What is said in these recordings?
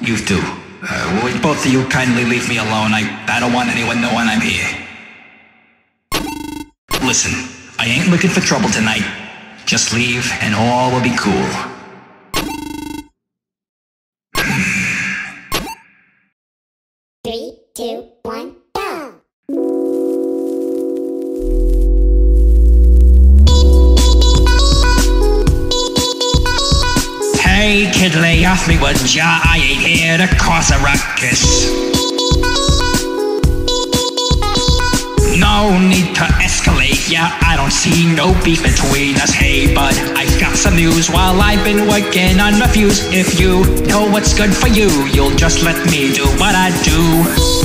You too. Uh, would both of you kindly leave me alone? I, I don't want anyone knowing I'm here. Listen, I ain't looking for trouble tonight. Just leave and all will be cool. Three, two, one, Hey, kid, lay off me, would ya? I ain't here to cause a ruckus. No need to escalate, yeah, I don't see no beef between us. Hey, bud, I got some news while I've been working on my fuse. If you know what's good for you, you'll just let me do what I do.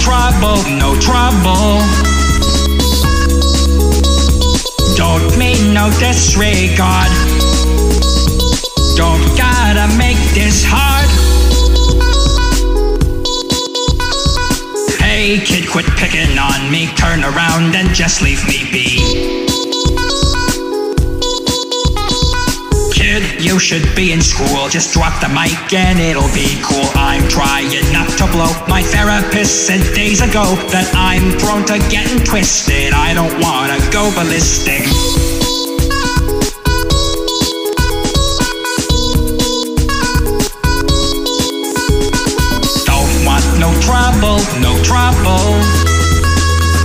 Trouble, no trouble. Don't mean no disregard. Don't gotta make this hard. Hey kid, quit picking on me. Turn around and just leave me be. You should be in school. Just drop the mic and it'll be cool. I'm trying not to blow. My therapist said days ago that I'm prone to getting twisted. I don't wanna go ballistic. Don't want no trouble, no trouble.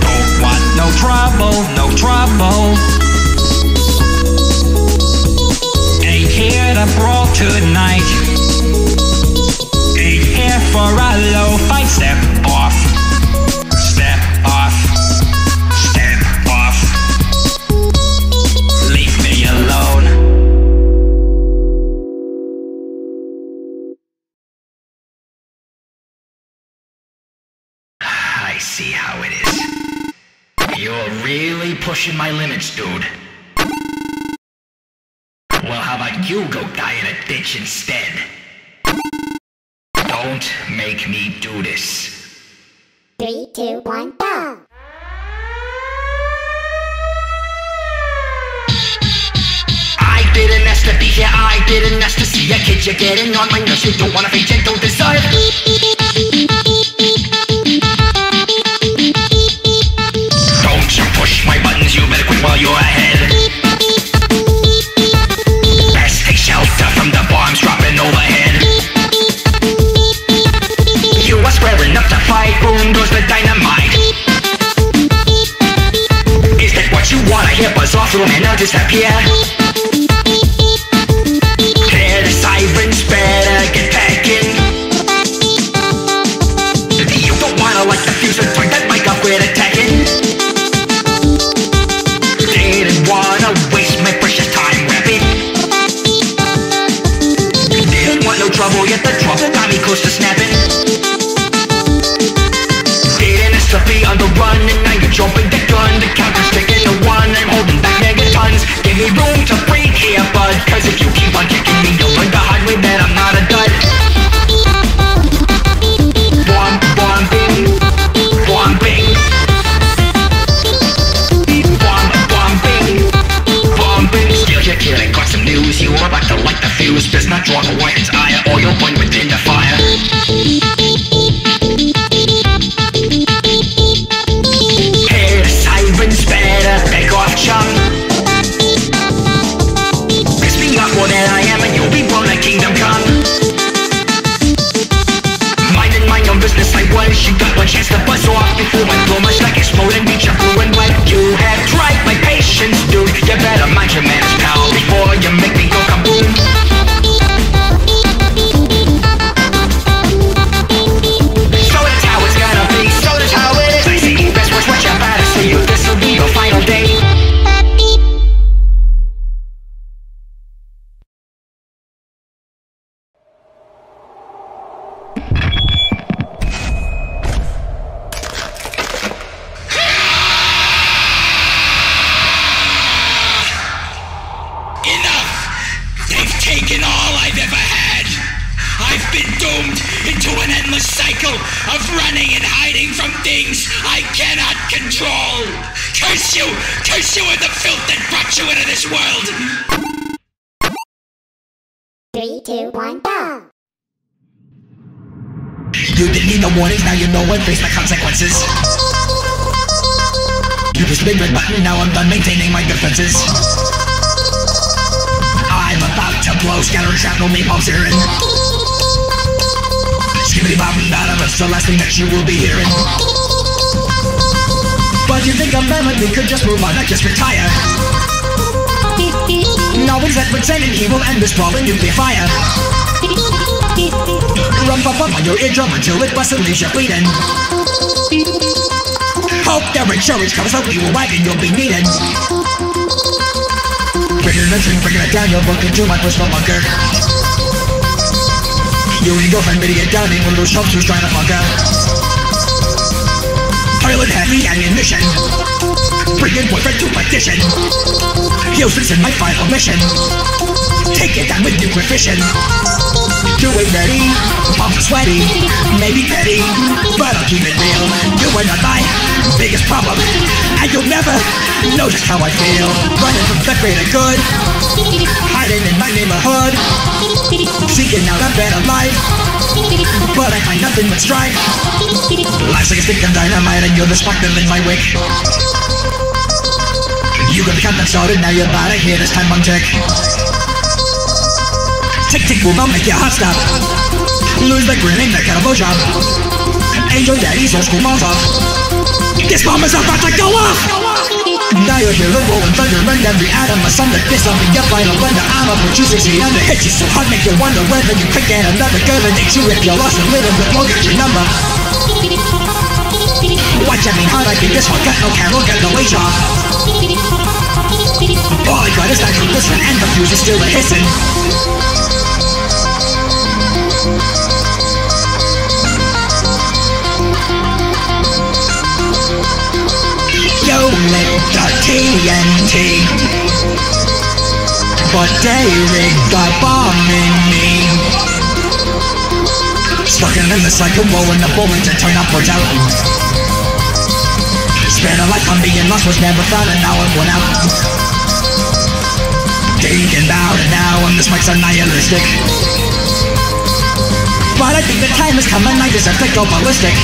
Don't want no trouble, no trouble. Here brawl tonight. Ain't here for a low fight. Step off. Step off. Step off. Leave me alone. I see how it is. You're really pushing my limits, dude. You go die in a ditch instead? Don't make me do this. Three, two, one, go! I didn't ask to be here, I didn't ask to see a kid. You're getting on my nerves, you don't wanna be gentle, deserve. Man, of running and hiding from things I cannot control. Curse you! Curse you and the filth that brought you into this world! Three, two, one, go! You didn't need no warnings, now you know and face the consequences. You just big red button, now I'm done maintaining my defenses. I'm about to blow, scatter shrapnel, napalm searing. The last thing that you will be hearing. But you think a we could just move on, not just retire. Knowledge that would send an evil and sprawling nuclear fire. Rum pa pum on your eardrum until it busts and leaves you bleeding. Hope their insurance covers the wheel wagon you'll be needing. Breaking the string, breaking it down, you'll book into my personal bunker. You and your girlfriend beating it down in one of those shops who's trying to fuck out. Pilot heavy ammunition. Bringing boyfriend to petition. Houston's in my final mission. Take it down with nuclear fission. Do it ready, palms are sweaty, maybe petty, but keep it real. You are not my biggest problem, and you'll never know just how I feel. Running from the greater good, hiding in my neighborhood, seeking out a better life, but I find nothing but strife. Life's like a stick of dynamite, and you're the spark that lit my wick. You got the countdown started, now you're about to hear this time on tick. Tick tick boom, I'll make your heart stop. Lose the grinning, that kind of blowjob. Angel daddy's old school off. This bomb is about to go off. You hear the rolling thunder, run every atom, a sun that piss off in your vital blender. I'ma put you 60 under, hit you so hard, make you wonder whether you could get another girl that takes you if you're lost and living, but we'll get your number. Watch I mean hard, I think this one got no camera, got no weight off. All I got is that glycerin and the fuse is still a hissing. TNT But they rigged the bomb in me Stuck in the cycle, rolling the bullets and turn upwards out Spent a life on being lost, was never found and now I'm one out. Thinking about it now and this mic's nihilistic But I think the time has come and I deserve to go ballistic